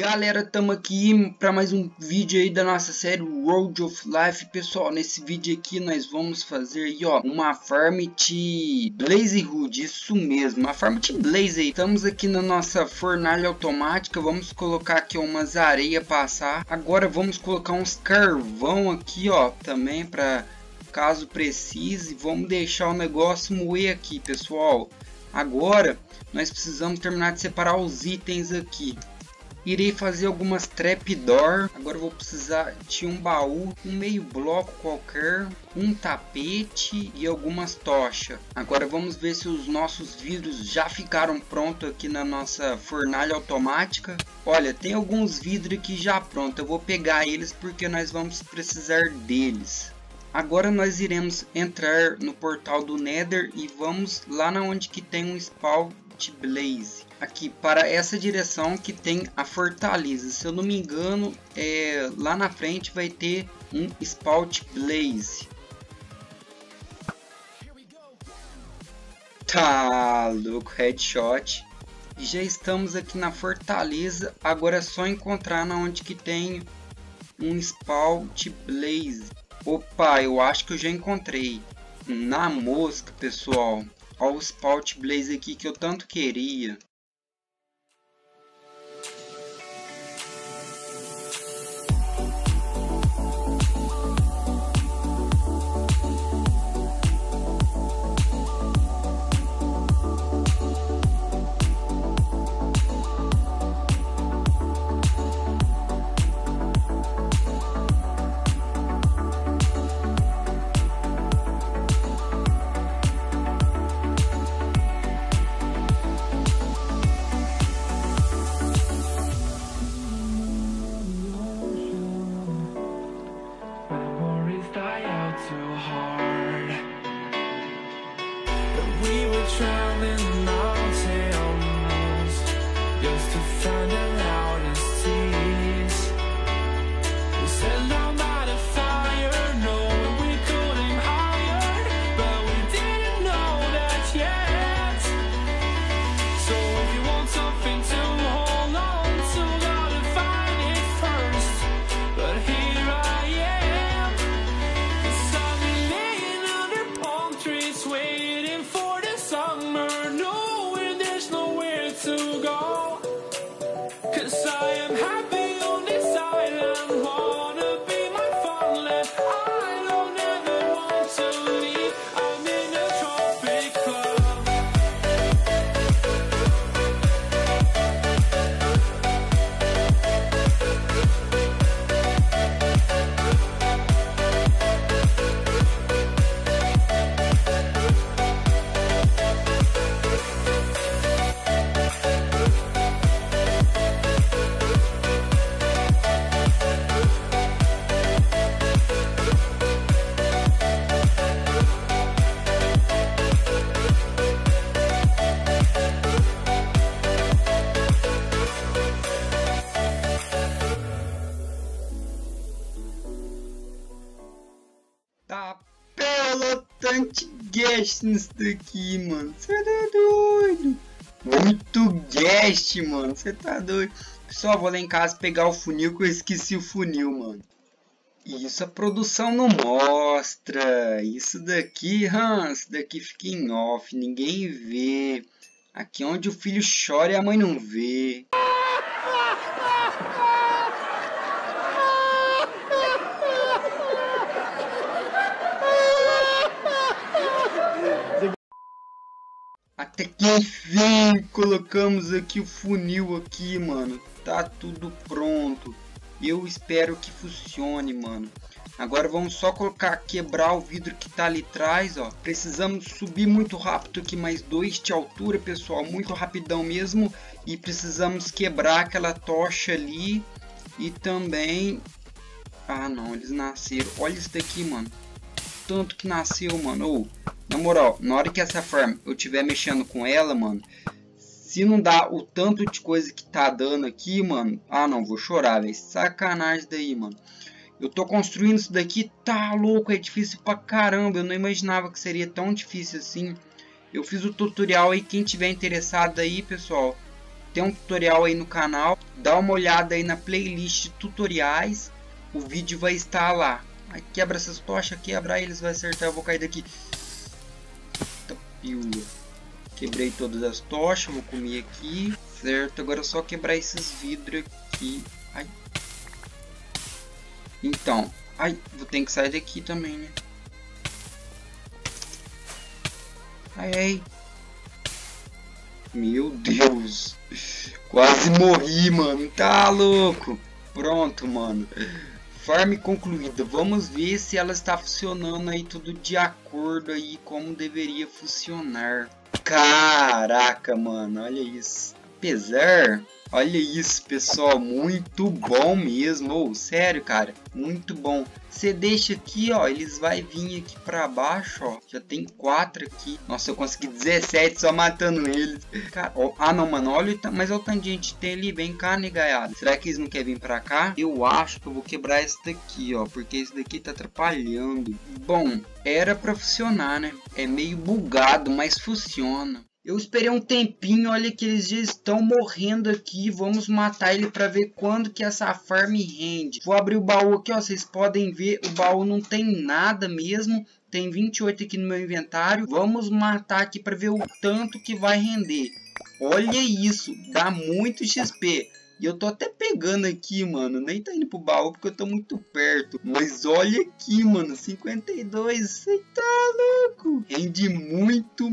Galera, estamos aqui para mais um vídeo aí da nossa série Road of Life. Pessoal, nesse vídeo aqui nós vamos fazer aí, ó, uma farm de Blaze Hood, isso mesmo, uma farm de Blaze. Estamos aqui na nossa fornalha automática, vamos colocar aqui umas areia passar. Agora vamos colocar uns carvão aqui, ó, também para caso precise. Vamos deixar o negócio moer aqui, pessoal. Agora nós precisamos terminar de separar os itens aqui. Irei fazer algumas trapdoor. Agora vou precisar de um baú, um meio bloco qualquer, um tapete e algumas tochas. Agora vamos ver se os nossos vidros já ficaram prontos aqui na nossa fornalha automática. Olha, tem alguns vidros aqui já prontos. Eu vou pegar eles porque nós vamos precisar deles. Agora nós iremos entrar no portal do Nether e vamos lá na onde que tem um spawn de Blaze aqui para essa direção que tem a fortaleza. Se eu não me engano, é, lá na frente vai ter um Spout Blaze. Tá louco, headshot. Já estamos aqui na fortaleza. Agora é só encontrar na onde que tem um Spout Blaze. Opa, eu acho que eu já encontrei. Na mosca, pessoal. Olha o Spout Blaze aqui que eu tanto queria. So hard. But we were drowning in our tales Just to find out bastante guest nisso daqui, mano. Você tá doido? Muito guest, mano. Você tá doido? Pessoal, vou lá em casa pegar o funil que eu esqueci o funil, mano. Isso a produção não mostra. Isso daqui, hum, isso daqui fica em off. Ninguém vê. Aqui onde o filho chora e a mãe não vê. Até que enfim colocamos aqui o funil aqui, mano. Tá tudo pronto. Eu espero que funcione, mano. Agora vamos só colocar, quebrar o vidro que tá ali atrás, ó. Precisamos subir muito rápido aqui, mais dois de altura, pessoal. Muito rapidão mesmo. E precisamos quebrar aquela tocha ali. E também... Ah, não, eles nasceram. Olha isso daqui, mano. Tanto que nasceu, mano. Oh, na moral, na hora que essa farm eu estiver mexendo com ela, mano, se não dá o tanto de coisa que tá dando aqui, mano, ah não, vou chorar, velho, sacanagem daí, mano. Eu tô construindo isso daqui, tá louco, é difícil pra caramba, eu não imaginava que seria tão difícil assim. Eu fiz o tutorial aí, quem tiver interessado aí, pessoal, tem um tutorial aí no canal. Dá uma olhada aí na playlist tutoriais. O vídeo vai estar lá. Aí quebra essas tochas, quebra eles, vai acertar. Eu vou cair daqui. Quebrei todas as tochas, vou comer aqui. Certo, agora é só quebrar esses vidros aqui. Ai. Então, ai, vou ter que sair daqui também, né? Ai, ai. Meu Deus. Quase morri, mano. Tá louco. Pronto, mano. Farm concluída. Vamos ver se ela está funcionando aí tudo de acordo aí como deveria funcionar. Caraca, mano. Olha isso. Apesar Olha isso, pessoal, muito bom mesmo, oh, sério, cara, muito bom. Você deixa aqui, ó, eles vai vir aqui pra baixo, ó, já tem quatro aqui. Nossa, eu consegui 17 só matando eles. Cara, ó, ah, não, mano, olha, mas olha o tanto de gente tem ali, vem cá, negaiado. Será que eles não querem vir pra cá? Eu acho que eu vou quebrar esse daqui, ó, porque esse daqui tá atrapalhando. Bom, era pra funcionar, né? É meio bugado, mas funciona. Eu esperei um tempinho, olha que eles estão morrendo aqui. Vamos matar ele para ver quando que essa farm rende. Vou abrir o baú aqui, ó. Vocês podem ver, o baú não tem nada mesmo. Tem 28 aqui no meu inventário. Vamos matar aqui para ver o tanto que vai render. Olha isso, dá muito XP. E eu tô até pegando aqui, mano. Nem tá indo pro baú porque eu tô muito perto. Mas olha aqui, mano. 52. Você tá louco? Rende muito